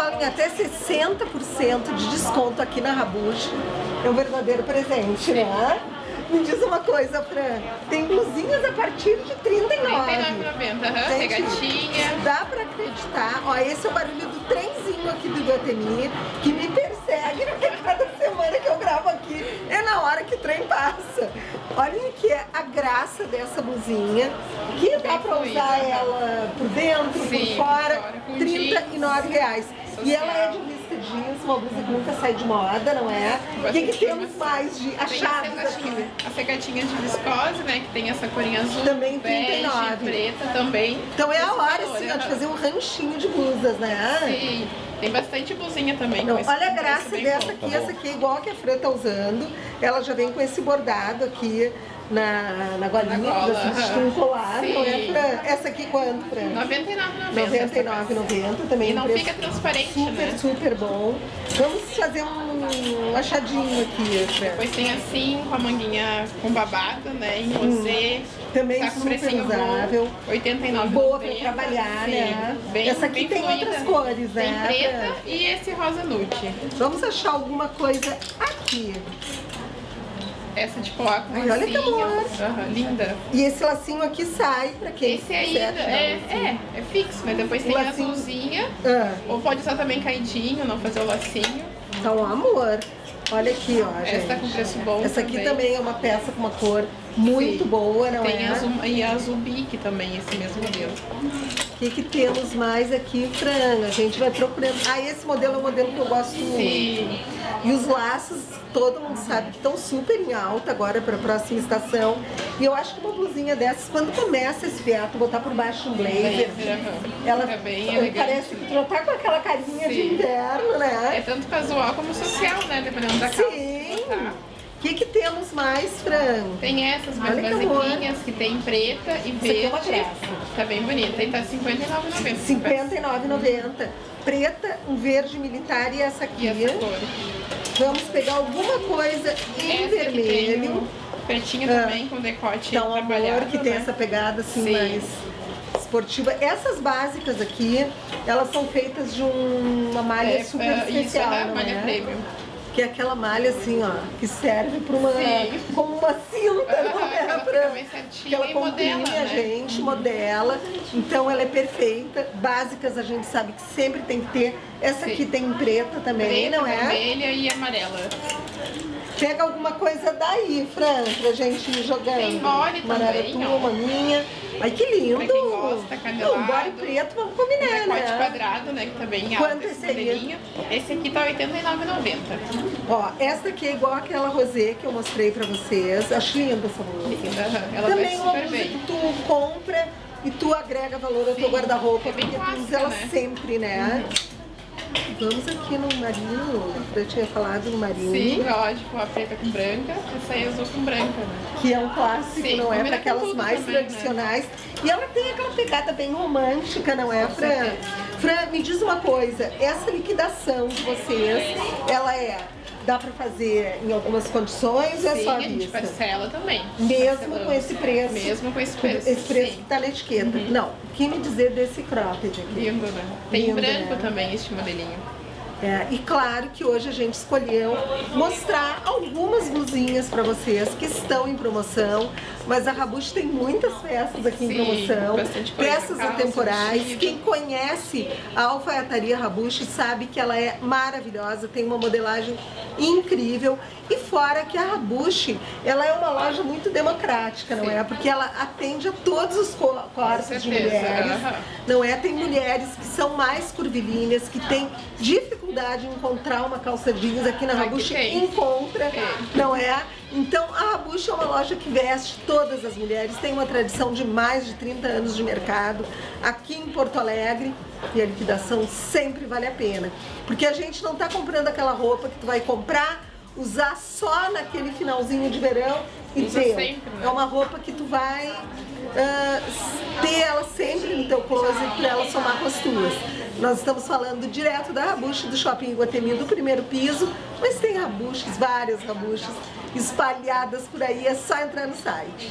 fala em até 60% de desconto aqui na Rabush, é um verdadeiro presente, né? Me diz uma coisa, Fran, tem blusinhas a partir de 39. 39,90, aham, Gente, regatinha. Dá pra acreditar. Ó, esse é o barulho do trenzinho aqui do Iguatemi, que me persegue, porque cada semana que eu gravo aqui é na hora que o trem passa. Olhem aqui a graça dessa blusinha, que dá pra fluida, usar ela por dentro, Sim, por fora, por fora, com 39 reais. E ela é de Risca jeans, uma blusa que nunca sai de moda, não é? O que, que Bastante temos mais de achados aqui? as regatinhas de viscose, né? Que tem essa corinha azul, Também bege, 39. preta também. Então é a hora, valor, assim, ó, de aham. fazer um ranchinho de blusas, né? Sim, tem bastante blusinha também. Não, olha a graça dessa bom. aqui, essa aqui é igual a que a Fran tá usando. Ela já vem com esse bordado aqui na, na golinha, Na gola, pra substituir um colar, não é, Sim. Fran? Essa aqui quanto, Fran? 99,90. 99,90 também. E não um fica transparente, Super, né? super bom. Vamos fazer um achadinho aqui, Fran. Depois tem assim, com a manguinha com babado, né? Em rosé. Também tá super usável. bom. 89,90. Boa pra trabalhar, Sim, né? Bem, Essa aqui tem fluida. outras cores, Tem né, preta e esse rosa nude. Vamos achar alguma coisa aqui. Essa de colar com Ai, olha que amor. Aham, linda. E esse lacinho aqui sai pra quem Esse ainda tirar é, é, é fixo, mas depois tem a Lacinho. azulzinha. Ah, Ou pode usar também caidinho, não fazer o lacinho. um amor. Olha aqui, ó, gente. Essa tá com preço bom Essa aqui também. também é uma peça com uma cor muito Sim. boa, não tem é? azul, e a azul bique também, esse mesmo modelo. O que, que temos mais aqui, Fran? A gente vai procurando. Ah, esse modelo é o modelo que eu gosto muito. Sim. E os laços, todo mundo sabe que estão super em alta agora para a próxima estação. E eu acho que uma blusinha dessas, quando começa esfriar, tu botar por baixo um blazer, aham. ela Fica bem parece que já tá com aquela carinha de Sim. inverno, né? É tanto casual como social, né? Dependendo da calça. Sim. O que, que temos mais, Fran? Tem essas mais Olha que amor. que tem preta e aqui verde. é uma. Tá bem bonita. E tá R$59,90. R$59,90. Preta, um verde militar e essa aqui. E essa cor. Vamos pegar alguma coisa em Essa aqui vermelho. um pretinha Ah. também, com decote Então, amor, trabalhado, que tem né? essa pegada assim Sim. mais esportiva. Essas básicas aqui, elas são feitas de um- uma malha É, super é, isso, especial, é não malha é? premium. Que é aquela malha assim, ó, que serve para uma Sim. como uma cinta, não é? Que certinha ela modela, a né? gente, modela. Então ela é perfeita. Básicas a gente sabe que sempre tem que ter. Essa Sim. aqui tem em preta também, Preta, não é? vermelha e amarela. Pega alguma coisa daí, Fran, pra gente ir jogando. Tem body uma também, tua, uma minha. Ai, que lindo! Pra quem gosta, canelado. Não, body preto, vamos Um combinar, decote né? quadrado, né? Que tá bem Quanto alto esse modelinho. Esse aqui tá R$89,90. Ó, essa aqui é igual aquela rosé que eu mostrei pra vocês. Acho linda essa blusa. Ela Também vai uma super blusa bem. que tu compra e tu agrega valor ao teu Sim, guarda-roupa, é porque tu usa ela né? sempre, né? Vamos aqui no marinho, eu tinha falado no marinho. Sim, lógico, a preta com branca, essa aí é azul com branca, né? que é um clássico, Sim, não é? Para aquelas mais também, né? tradicionais. E ela tem aquela pegada bem romântica, não é, Fran? Fran, me diz uma coisa, essa liquidação de vocês, ela é. Dá para fazer em algumas condições é Sim, só à a gente vista? parcela também. Mesmo com esse preço. Mesmo com esse preço. Esse preço sim. que tá na etiqueta. Não, o que me dizer desse cropped aqui? Lindo, né? Tem Lindo, branco né? também este modelinho. É, e claro que hoje a gente escolheu mostrar algumas blusinhas para vocês que estão em promoção, mas a Rabush tem muitas peças aqui em Sim, promoção, bastante coisa, peças calça, atemporais. vestido. Quem conhece a alfaiataria Rabush sabe que ela é maravilhosa, tem uma modelagem incrível e fora que a Rabush, ela é uma loja muito democrática, não Sim. é? Porque ela atende a todos os co- corpos de mulheres não é? Tem mulheres que são mais curvilíneas, que têm dificuldade em encontrar uma calça jeans aqui na tem. encontra, Tem. não é? Então a Rabush é uma loja que veste todas as mulheres, tem uma tradição de mais de 30 anos de mercado aqui em Porto Alegre e a liquidação sempre vale a pena, porque a gente não está comprando aquela roupa que tu vai comprar, usar só naquele finalzinho de verão e Usa sempre, né? É uma roupa que tu vai ah, ter ela sempre no teu closet para ela somar com as tuas. Nós estamos falando direto da Rabush do Shopping Iguatemi do primeiro piso, mas tem rabuches, várias rabuches espalhadas por aí, é só entrar no site.